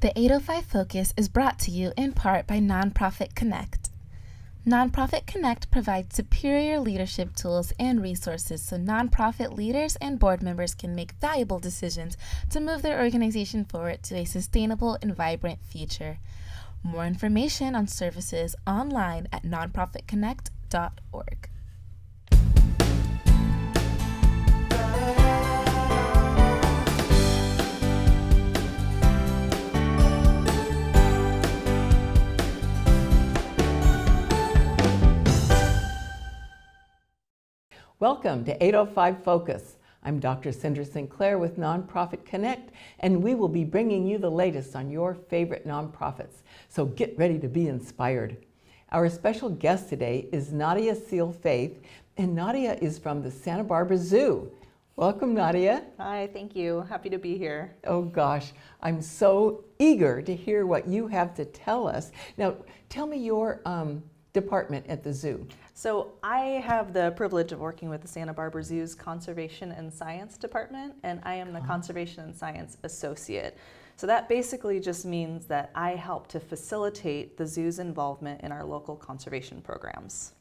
The 805 Focus is brought to you in part by Nonprofit Kinect. Nonprofit Kinect provides superior leadership tools and resources so nonprofit leaders and board members can make valuable decisions to move their organization forward to a sustainable and vibrant future. More information on services online at nonprofitkinect.org. Welcome to 805 Focus. I'm Dr. Cynder Sinclair with Nonprofit Kinect, and we will be bringing you the latest on your favorite nonprofits. So get ready to be inspired. Our special guest today is Nadya Seal Faith, and Nadya is from the Santa Barbara Zoo. Welcome, Nadya. Hi, thank you. Happy to be here. Oh gosh, I'm so eager to hear what you have to tell us. Now, tell me your um, department at the zoo. So I have the privilege of working with the Santa Barbara Zoo's Conservation and Science Department, and I am the ah. Conservation and Science Associate. So that basically just means that I help to facilitate the zoo's involvement in our local conservation programs.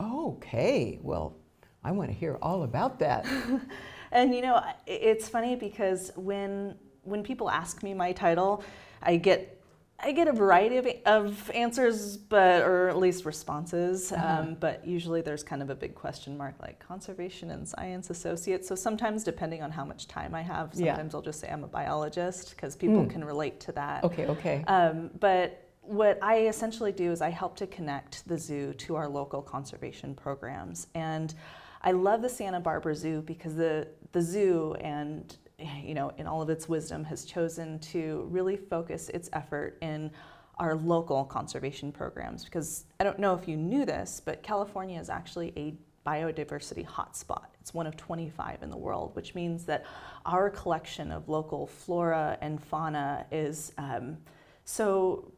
Okay, well, I want to hear all about that. and you know, it's funny because when when people ask me my title, I get I get a variety of, of answers, but or at least responses. Uh-huh. Um, but usually there's kind of a big question mark, like conservation and science associate. So sometimes, depending on how much time I have, sometimes yeah. I'll just say I'm a biologist because people mm. can relate to that. Okay, okay. Um, but what I essentially do is I help to connect the zoo to our local conservation programs, and I love the Santa Barbara Zoo because the the zoo and you know, in all of its wisdom, has chosen to really focus its effort in our local conservation programs. Because I don't know if you knew this, but California is actually a biodiversity hotspot. It's one of 25 in the world, which means that our collection of local flora and fauna is um, so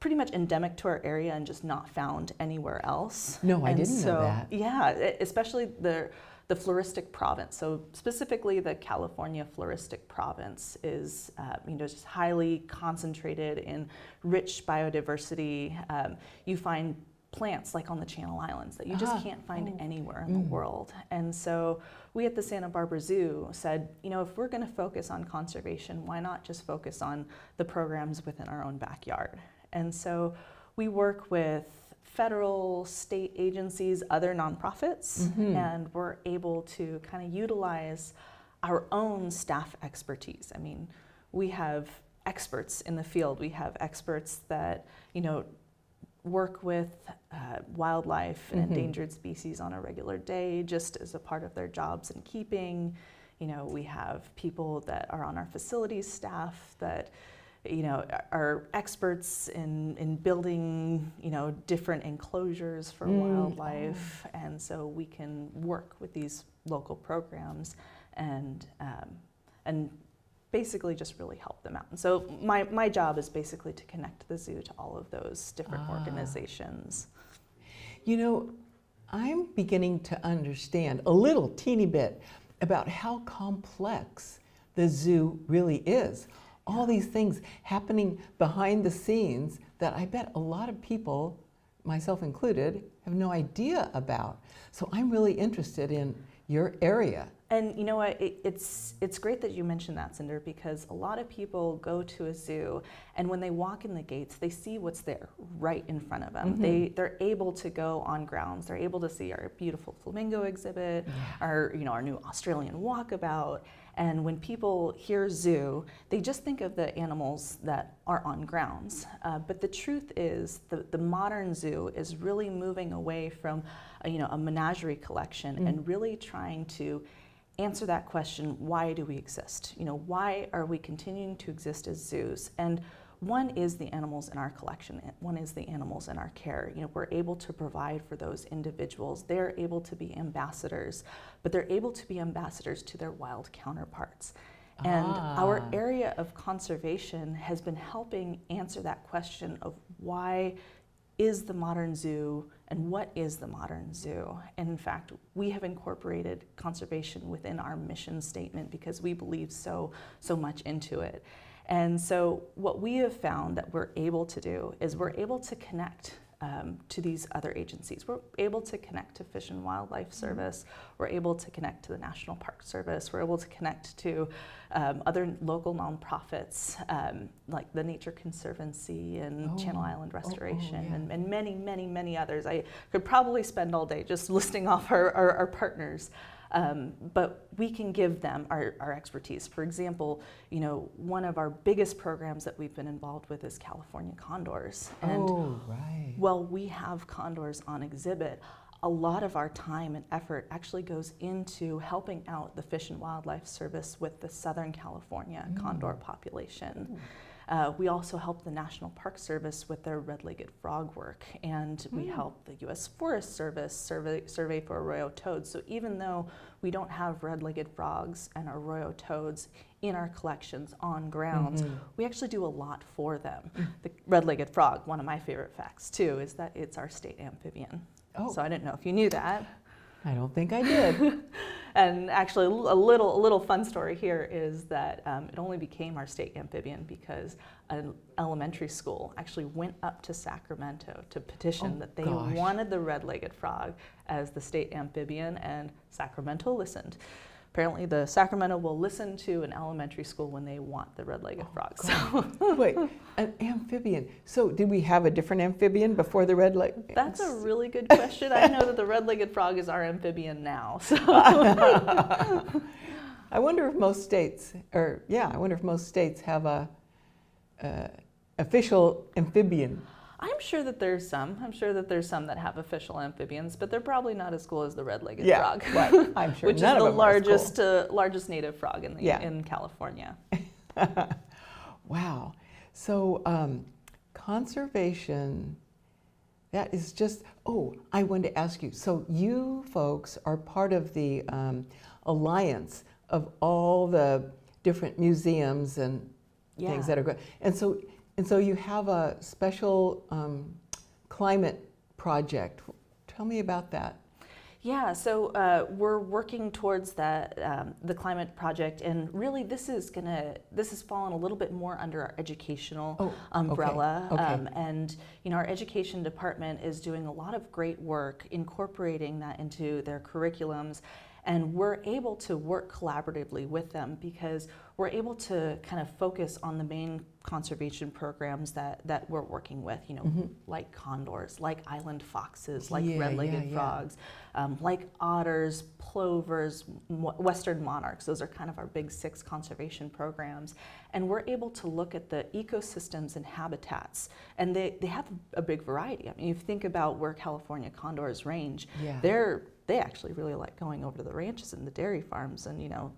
pretty much endemic to our area and just not found anywhere else. No, I and didn't so, know that. Yeah, especially the the floristic province. So specifically, the California floristic province is, uh, you know, just highly concentrated in rich biodiversity. Um, you find plants like on the Channel Islands that you just uh-huh. can't find oh. anywhere in mm. the world. And so we at the Santa Barbara Zoo said, you know, if we're going to focus on conservation, why not just focus on the programs within our own backyard? And so we work with federal, state agencies, other nonprofits, mm-hmm. and we're able to kind of utilize our own staff expertise. I mean, we have experts in the field. We have experts that, you know, work with uh, wildlife and mm-hmm. endangered species on a regular day just as a part of their jobs and keeping. You know, we have people that are on our facilities staff that you know, are experts in, in building, you know, different enclosures for mm. wildlife, and so we can work with these local programs and um, and basically just really help them out. And so my, my job is basically to connect the zoo to all of those different ah. organizations. You know, I'm beginning to understand a little teeny bit about how complex the zoo really is all these things happening behind the scenes that I bet a lot of people, myself included, have no idea about. So I'm really interested in your area. And you know what? It, it's it's great that you mentioned that, Cynder, because a lot of people go to a zoo, and when they walk in the gates, they see what's there right in front of them. Mm -hmm. They they're able to go on grounds. They're able to see our beautiful flamingo exhibit, yeah. our you know our new Australian walkabout, and when people hear zoo, they just think of the animals that are on grounds. Uh, but the truth is, the, the modern zoo is really moving away from a, you know, a menagerie collection mm. and really trying to answer that question, why do we exist? You know, why are we continuing to exist as zoos? And one is the animals in our collection, one is the animals in our care. You know, we're able to provide for those individuals. They're able to be ambassadors, but they're able to be ambassadors to their wild counterparts. And ah. our area of conservation has been helping answer that question of why is the modern zoo and what is the modern zoo? And in fact, we have incorporated conservation within our mission statement because we believe so so much into it. And so, what we have found that we're able to do is we're able to connect um, to these other agencies. We're able to connect to Fish and Wildlife mm-hmm. Service. We're able to connect to the National Park Service. We're able to connect to um, other local nonprofits um, like the Nature Conservancy and oh. Channel Island Restoration oh, oh, yeah. and, and, many, many, many others. I could probably spend all day just listing off our, our, our partners. Um, but we can give them our, our expertise. For example, you know, one of our biggest programs that we've been involved with is California condors. And oh, right. Well, we have condors on exhibit. A lot of our time and effort actually goes into helping out the Fish and Wildlife Service with the Southern California mm. condor population. Mm. Uh, we also help the National Park Service with their red-legged frog work, and we hmm. help the U.S. Forest Service survey, survey for arroyo toads. So even though we don't have red-legged frogs and arroyo toads in our collections on grounds, mm-hmm. we actually do a lot for them. Hmm. The red-legged frog, one of my favorite facts too, is that it's our state amphibian. Oh. So I didn't know if you knew that. I don't think I did. and actually, a little, a little fun story here is that um, it only became our state amphibian because an elementary school actually went up to Sacramento to petition oh, that they gosh. wanted the red-legged frog as the state amphibian, and Sacramento listened apparently the Sacramento will listen to an elementary school when they want the red-legged oh, frog. So. Wait, an amphibian. So did we have a different amphibian before the red leg? That's a really good question. I know that the red-legged frog is our amphibian now. So. I wonder if most states, or yeah, I wonder if most states have a uh, official amphibian. I'm sure that there's some. I'm sure that there's some that have official amphibians, but they're probably not as cool as the red-legged yeah, frog. Right. I'm sure. which None is the largest cool. uh, largest native frog in the, yeah. in California. wow. So um, conservation. That is just. Oh, I wanted to ask you. So you folks are part of the um, alliance of all the different museums and yeah. things that are good. And so and so you have a special um, climate project. Tell me about that. Yeah, so uh, we're working towards that um, the climate project, and really this is gonna this has fallen a little bit more under our educational oh, umbrella. Okay. Okay. Um, and you know, our education department is doing a lot of great work incorporating that into their curriculums, and we're able to work collaboratively with them because we're able to kind of focus on the main conservation programs that, that we're working with, you know, mm-hmm. like condors, like island foxes, like yeah, red-legged yeah, frogs, yeah. Um, like otters, plovers, western monarchs. Those are kind of our big six conservation programs. And we're able to look at the ecosystems and habitats. And they, they have a big variety. I mean, if you think about where California condors range, they're they actually really like going over to the ranches and the dairy farms and, you know,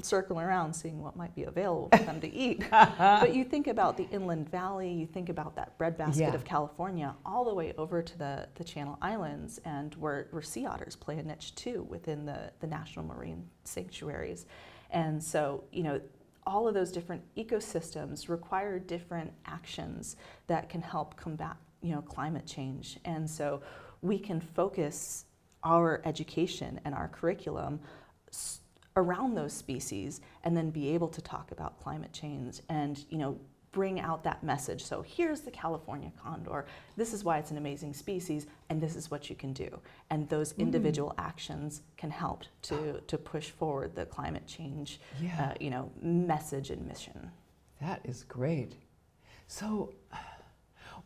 circling around seeing what might be available for them to eat. but you think about the inland valley, you think about that breadbasket yeah. of California, all the way over to the, the Channel Islands, and where, where sea otters play a niche too within the, the national marine sanctuaries. And so, you know, all of those different ecosystems require different actions that can help combat, you know, climate change. And so we can focus our education and our curriculum around those species and then be able to talk about climate change and you know bring out that message so here's the california condor this is why it's an amazing species and this is what you can do and those mm. individual mm. actions can help to to push forward the climate change yeah. uh, you know message and mission that is great so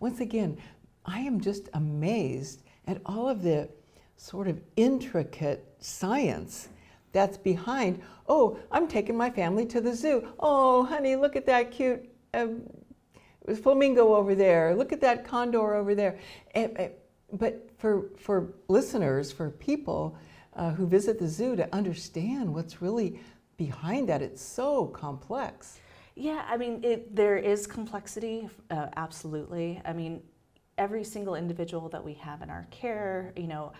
once again i am just amazed at all of the sort of intricate science that's behind, oh, I'm taking my family to the zoo. Oh, honey, look at that cute um, flamingo over there. Look at that condor over there. And, and, but for, for listeners, for people uh, who visit the zoo to understand what's really behind that, it's so complex. Yeah, I mean, it, there is complexity, uh, absolutely. I mean, every single individual that we have in our care, you know,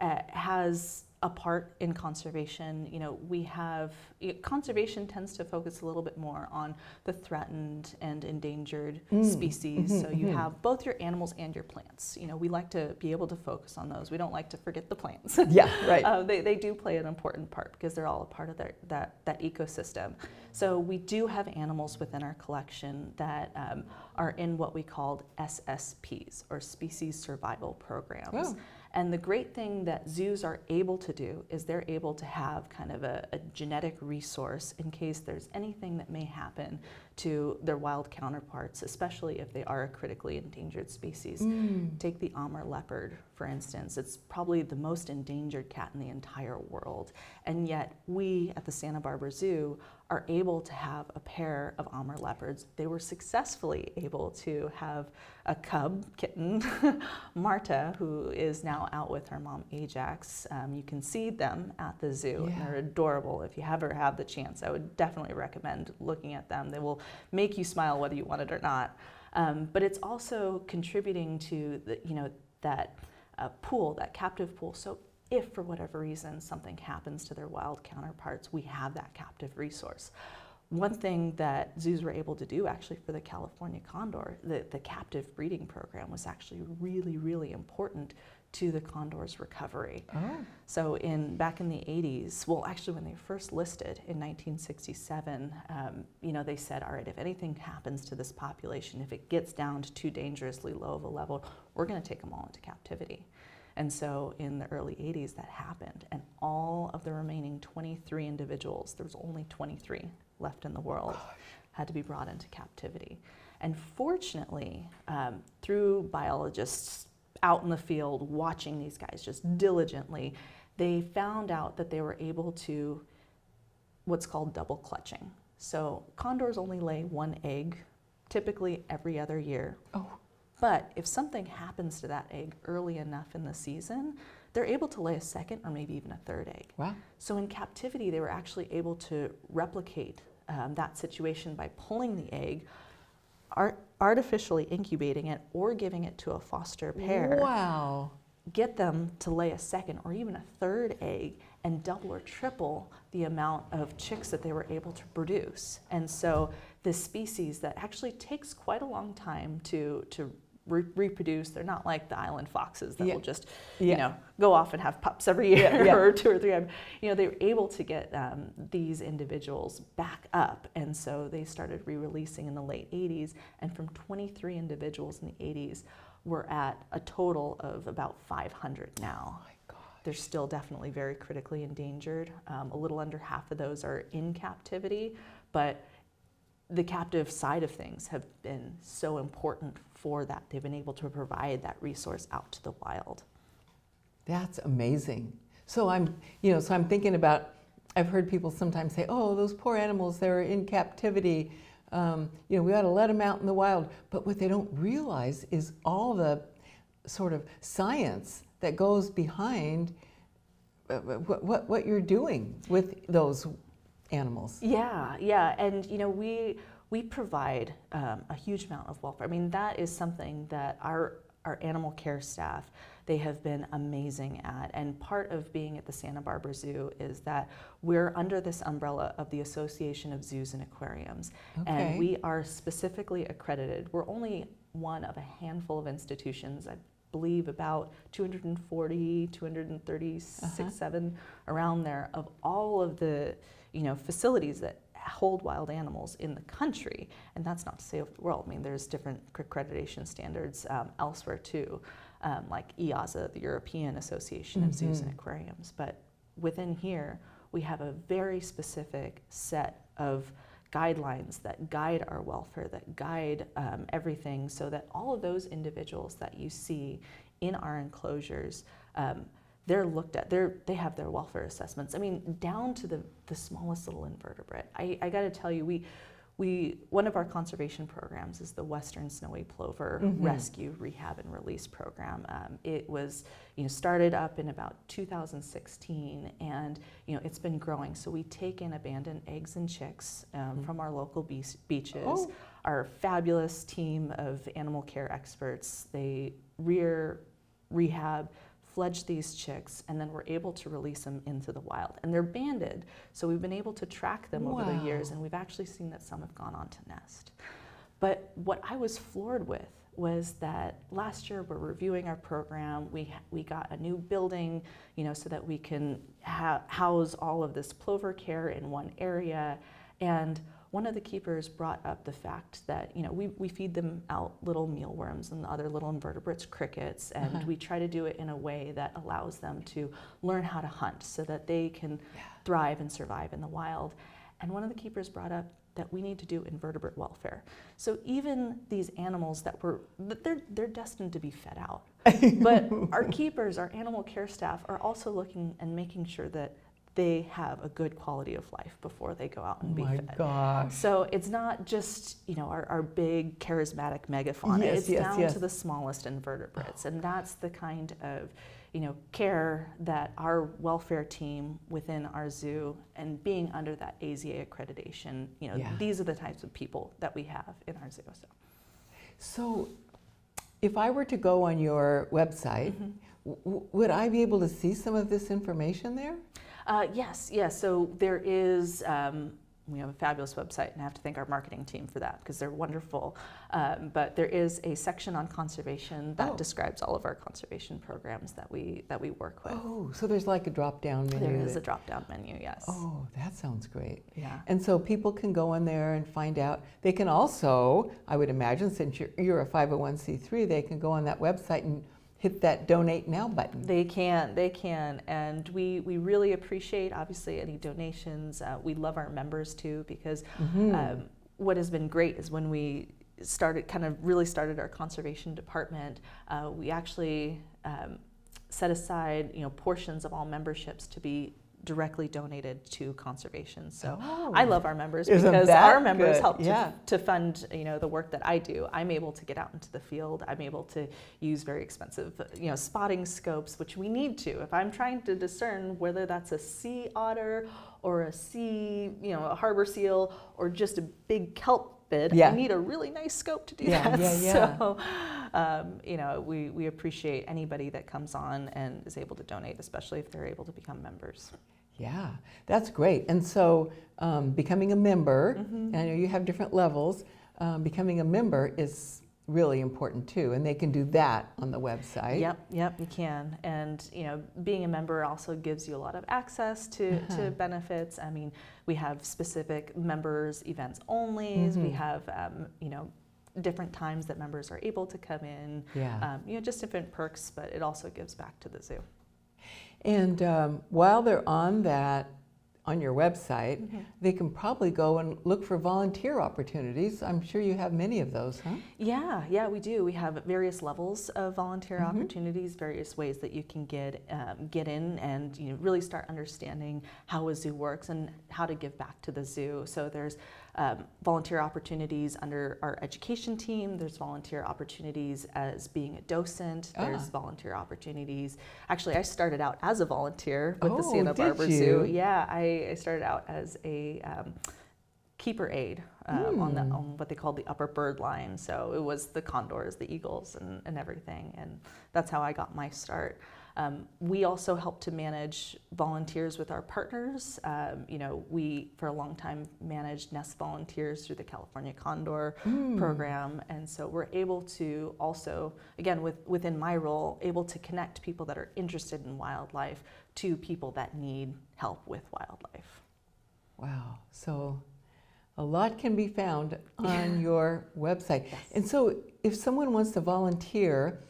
uh, has a part in conservation. You know, we have conservation tends to focus a little bit more on the threatened and endangered mm. species. Mm-hmm, so you mm-hmm. have both your animals and your plants. You know, we like to be able to focus on those. We don't like to forget the plants. Yeah, right. uh, they, they do play an important part because they're all a part of their, that, that ecosystem. So we do have animals within our collection that um, are in what we called SSPs or species survival programs. Oh. And the great thing that zoos are able to do is they're able to have kind of a, a, genetic resource in case there's anything that may happen to their wild counterparts, especially if they are a critically endangered species. Mm. Take the Amur leopard, for instance. It's probably the most endangered cat in the entire world. And yet, we at the Santa Barbara Zoo are able to have a pair of Amur leopards. They were successfully able to have a cub kitten, Marta, who is now out with her mom Ajax. Um, you can see them at the zoo, yeah. and they're adorable. If you ever have the chance, I would definitely recommend looking at them. They will make you smile whether you want it or not. Um, but it's also contributing to the, you know that uh, pool, that captive pool. So if for whatever reason something happens to their wild counterparts, we have that captive resource. One thing that zoos were able to do actually for the California condor, the, the captive breeding program was actually really, really important to the condor's recovery. Oh. So in back in the 80s, well, actually when they first listed in 1967, um, you know, they said, all right, if anything happens to this population, if it gets down to too dangerously low of a level, we're going to take them all into captivity. And so in the early 80s, that happened. And all of the remaining 23 individuals, there was only 23 left in the world, had to be brought into captivity. And fortunately, um, through biologists out in the field watching these guys just diligently, they found out that they were able to what's called double clutching. So condors only lay one egg, typically every other year. Oh. But if something happens to that egg early enough in the season, they're able to lay a second or maybe even a third egg. Wow. So in captivity, they were actually able to replicate um, that situation by pulling the egg, art- artificially incubating it, or giving it to a foster pair. Wow. Get them to lay a second or even a third egg and double or triple the amount of chicks that they were able to produce. And so this species that actually takes quite a long time to, to re- reproduce. They're not like the island foxes that yeah. will just, yeah. you know, go off and have pups every year yeah. or two or three. You know, they were able to get um, these individuals back up, and so they started re-releasing in the late 80s. And from 23 individuals in the 80s, we're at a total of about 500 now. Oh They're still definitely very critically endangered. Um, a little under half of those are in captivity, but the captive side of things have been so important for that. They've been able to provide that resource out to the wild. That's amazing. So I'm, you know, so I'm thinking about. I've heard people sometimes say, "Oh, those poor animals, they're in captivity. Um, you know, we ought to let them out in the wild." But what they don't realize is all the sort of science that goes behind uh, what, what, what you're doing with those animals. Yeah, yeah, and you know we we provide um, a huge amount of welfare. I mean that is something that our our animal care staff they have been amazing at and part of being at the Santa Barbara Zoo is that we're under this umbrella of the Association of Zoos and Aquariums okay. and we are specifically accredited we're only one of a handful of institutions I believe about 240 236 uh-huh. 7 around there of all of the you know, facilities that hold wild animals in the country, and that's not to say over the world. I mean, there's different accreditation standards um, elsewhere too, um, like EAZA, the European Association of Zoos and mm-hmm. Aquariums. But within here, we have a very specific set of guidelines that guide our welfare, that guide um, everything, so that all of those individuals that you see in our enclosures um, they're looked at, they're, they have their welfare assessments. I mean, down to the, the smallest little invertebrate. I, I got to tell you, we, we, one of our conservation programs is the Western Snowy Plover mm-hmm. Rescue, Rehab, and Release Program. Um, it was, you know, started up in about 2016, and you know, it's been growing. So we take in abandoned eggs and chicks um, mm-hmm. from our local be- beaches. Oh. Our fabulous team of animal care experts, they rear, rehab, fledge these chicks, and then we're able to release them into the wild. And they're banded, so we've been able to track them over the years, and we've actually seen that some have gone on to nest. But what I was floored with was that last year we're reviewing our program. We, we got a new building, you know, so that we can ha- house all of this plover care in one area. And one of the keepers brought up the fact that, you know, we, we feed them out little mealworms and other little invertebrates, crickets, and Uh-huh. we try to do it in a way that allows them to learn how to hunt so that they can Yeah. thrive and survive in the wild. And one of the keepers brought up that we need to do invertebrate welfare. So even these animals that were, they're, they're destined to be fed out. but our keepers, our animal care staff are also looking and making sure that they have a good quality of life before they go out Oh and be my fed. gosh. So it's not just you know our, our big charismatic megafauna. Yes, it's yes, down yes. to the smallest invertebrates, and that's the kind of you know care that our welfare team within our zoo and being under that AZA accreditation. You know Yeah. these are the types of people that we have in our zoo. So. So, if I were to go on your website, Mm-hmm. w- would I be able to see some of this information there? Uh, yes, yes. So there is, um, we have a fabulous website, and I have to thank our marketing team for that because they're wonderful. Um, but there is a section on conservation that Oh. describes all of our conservation programs that we that we work with. Oh, so there's like a drop down menu. there is a drop-down menu. Yes. Oh, that sounds great. Yeah. And so people can go in there and find out. They can also, I would imagine, since you're, you're a 501c3, they can go on that website and hit that donate now button. They can, they can, and we, we really appreciate obviously any donations. Uh, we love our members too because Mhm. um, what has been great is when we started, kind of really started our conservation department, uh, we actually um, set aside you know portions of all memberships to be directly donated to conservation. So Oh. I love our members Isn't because our members good? help to, Yeah. to fund you know the work that I do. I'm able to get out into the field. I'm able to use very expensive you know spotting scopes, which we need to. If I'm trying to discern whether that's a sea otter or a sea you know a harbor seal or just a big kelp bid, Yeah. I need a really nice scope to do Yeah, that. yeah. So um, you know we we appreciate anybody that comes on and is able to donate, especially if they're able to become members. Yeah, that's great. And so um, becoming a member, Mm-hmm. and I know you have different levels, um, becoming a member is really important too. And they can do that on the website. Yep, yep, you can. And you know, being a member also gives you a lot of access to, Uh-huh. to benefits. I mean, we have specific members events only We Mhm. have um, you know different times that members are able to come in. Yeah. Um, you know, just different perks, but it also gives back to the zoo. And um, while they're on that, on your website, Mm-hmm. they can probably go and look for volunteer opportunities. I'm sure you have many of those, huh? Yeah, yeah, we do. We have various levels of volunteer Mhm. opportunities, various ways that you can get um, get in and you know really start understanding how a zoo works and how to give back to the zoo. So there's um, volunteer opportunities under our education team. There's volunteer opportunities as being a docent. There's Ah. volunteer opportunities. Actually, I started out as a volunteer with the Oh, Santa did Barbara you? Zoo. Yeah, I, I started out as a um, keeper aide um, on the Hmm. on what they called the upper bird line. So it was the condors, the eagles, and, and everything. And that's how I got my start. Um, we also help to manage volunteers with our partners. Um, you know, we for a long time managed Nest volunteers through the California Condor Hmm. program, and so we're able to also, again, with within my role, able to connect people that are interested in wildlife to people that need help with wildlife. Wow. So a lot can be found on your website. And so if someone wants to volunteer,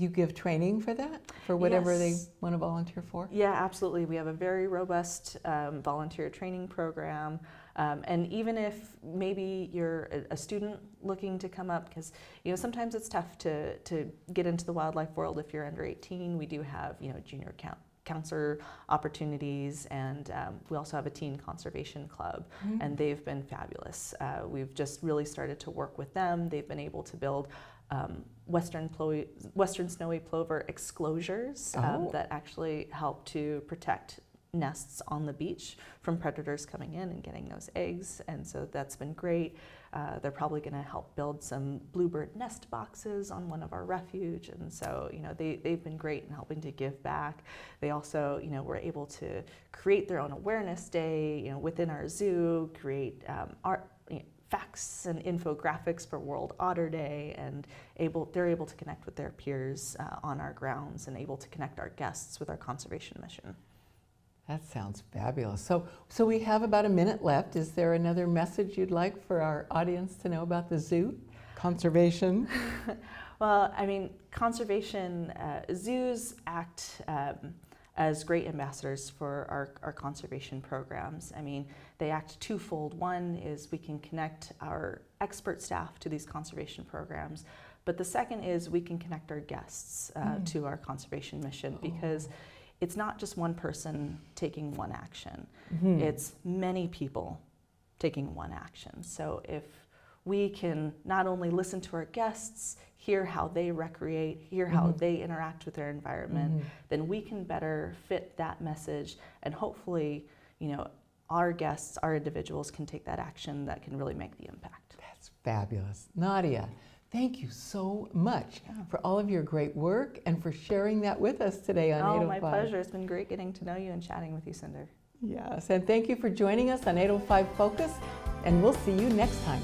you give training for that? For whatever they want to volunteer for? Yeah, absolutely. We have a very robust um, volunteer training program. Um, and even if maybe you're a, a student looking to come up, because you know sometimes it's tough to, to get into the wildlife world if you're under 18. We do have you know junior count, counselor opportunities, and um, we also have a teen conservation club, and they've been fabulous. Uh, we've just really started to work with them. They've been able to build um, western plo- western snowy plover exclosures um, Oh. that actually help to protect nests on the beach from predators coming in and getting those eggs, and so that's been great. Uh, they're probably going to help build some bluebird nest boxes on one of our refuge. And so, you know, they, they've been great in helping to give back. They also, you know, were able to create their own awareness day, you know, within our zoo, create um, art, facts and infographics for World Otter Day, and able they're able to connect with their peers uh, on our grounds and able to connect our guests with our conservation mission. That sounds fabulous. So, so we have about a minute left. Is there another message you'd like for our audience to know about the zoo? Conservation? well, I mean, conservation, uh, zoos act um, as great ambassadors for our, our conservation programs. I mean, they act twofold. One is we can connect our expert staff to these conservation programs, but the second is we can connect our guests uh, mm. to our conservation mission oh. because it's not just one person taking one action, mm-hmm. it's many people taking one action. So if we can not only listen to our guests, hear how they recreate, hear how mm-hmm. they interact with their environment, mm-hmm. then we can better fit that message and hopefully, you know, our guests, our individuals can take that action that can really make the impact. That's fabulous. Nadya, Thank you so much yeah. for all of your great work and for sharing that with us today on oh, 805. my pleasure. It's been great getting to know you and chatting with you, Cynder. Yes, and thank you for joining us on 805 Focus, and we'll see you next time.